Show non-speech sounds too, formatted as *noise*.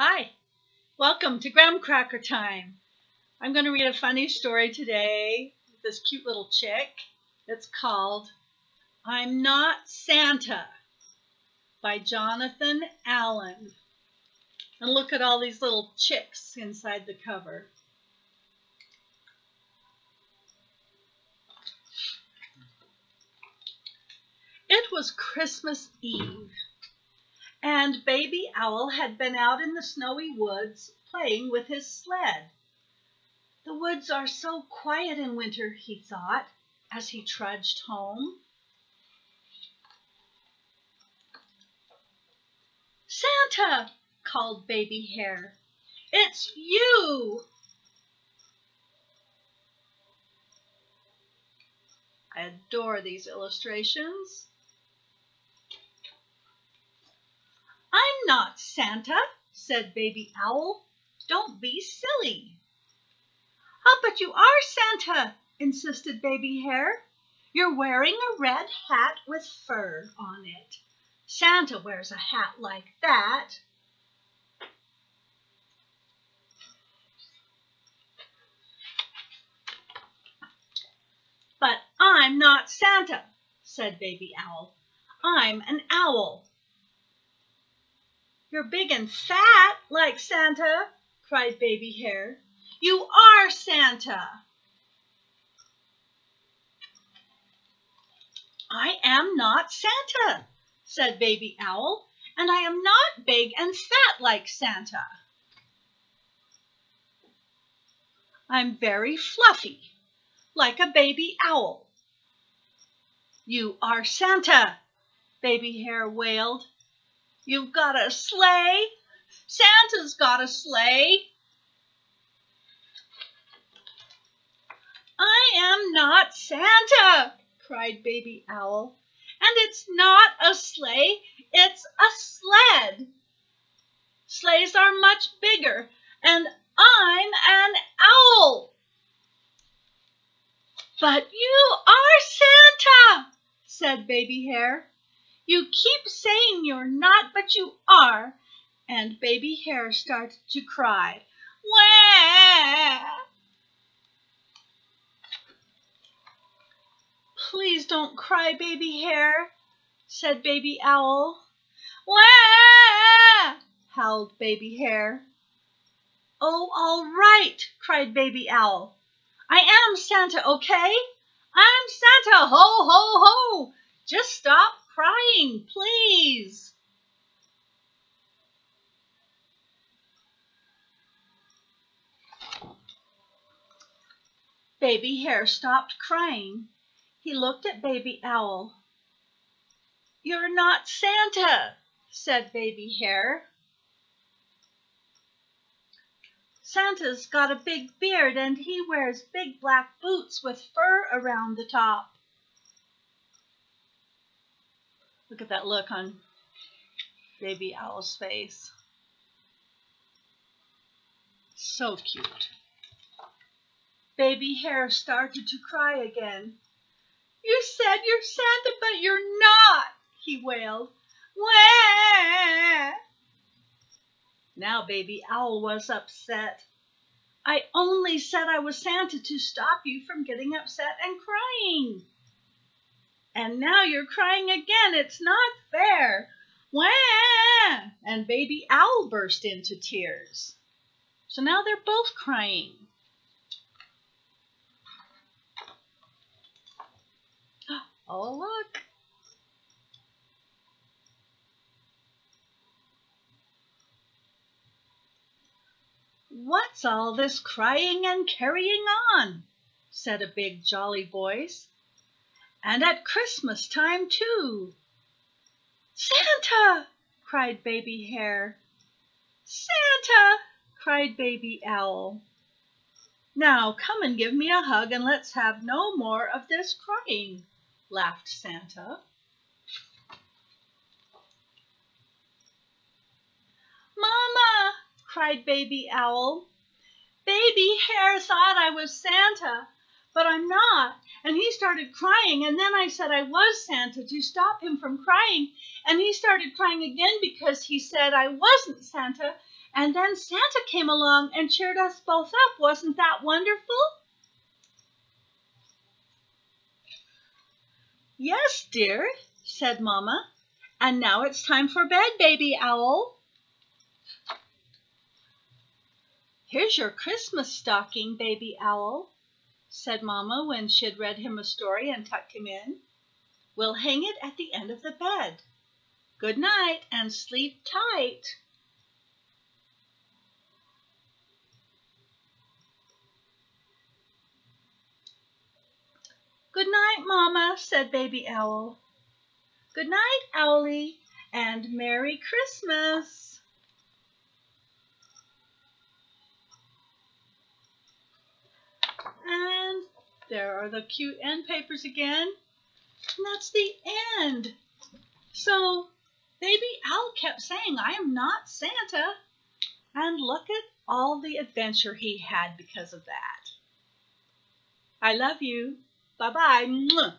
Hi, welcome to Gramcracker Time. I'm going to read a funny story today with this cute little chick. It's called I'm Not Santa by Jonathan Allen. And look at all these little chicks inside the cover. It was Christmas Eve and Baby Owl had been out in the snowy woods playing with his sled. The woods are so quiet in winter, he thought, as he trudged home. Santa, called Baby Hare. It's you! I adore these illustrations. I'm Santa, said Baby Owl. Don't be silly. Oh, but you are Santa, insisted Baby Hare. You're wearing a red hat with fur on it. Santa wears a hat like that. But I'm not Santa, said Baby Owl. I'm an owl. You're big and fat like Santa, cried Baby Hare. You are Santa. I am not Santa, said Baby Owl, and I am not big and fat like Santa. I'm very fluffy, like a baby owl. You are Santa, Baby Hare wailed. You've got a sleigh? Santa's got a sleigh. I am not Santa, cried Baby Owl. And it's not a sleigh, it's a sled. Sleighs are much bigger, and I'm an owl. But you are Santa, said Baby Hare. You keep saying you're not, but you are. And Baby Hare started to cry. Wah! Please don't cry, Baby Hare, said Baby Owl. Wah! howled Baby Hare. Oh, all right, cried Baby Owl. I am Santa, okay? I'm Santa, ho, ho, ho! Just stop crying, please. Baby Hare stopped crying. He looked at Baby Owl. You're not Santa, said Baby Hare. Santa's got a big beard and he wears big black boots with fur around the top. Look at that look on baby owl's face. So cute. Baby Hare started to cry again. You said you're Santa, but you're not, he wailed. Wah! Now Baby Owl was upset. I only said I was Santa to stop you from getting upset and crying. And now you're crying again. It's not fair. Wah! And baby owl burst into tears. So now they're both crying. *gasps* Oh, look. What's all this crying and carrying on? said a big jolly voice and at Christmas time too. Santa! cried Baby Hare. Santa! cried Baby Owl. Now come and give me a hug and let's have no more of this crying, laughed Santa. Mama! cried Baby Owl. Baby Hare thought I was Santa, but I'm not. And he started crying. And then I said I was Santa to stop him from crying. And he started crying again because he said I wasn't Santa. And then Santa came along and cheered us both up. Wasn't that wonderful? Yes, dear, said Mamma. And now it's time for bed, baby owl. Here's your Christmas stocking, baby owl, said Mamma when she had read him a story and tucked him in. We'll hang it at the end of the bed. Good night and sleep tight. Good night, Mamma, said Baby Owl. Good night, Owlie, and Merry Christmas. And there are the cute end papers again. And that's the end. So Baby Owl kept saying, I am not Santa. And look at all the adventure he had because of that. I love you. Bye bye.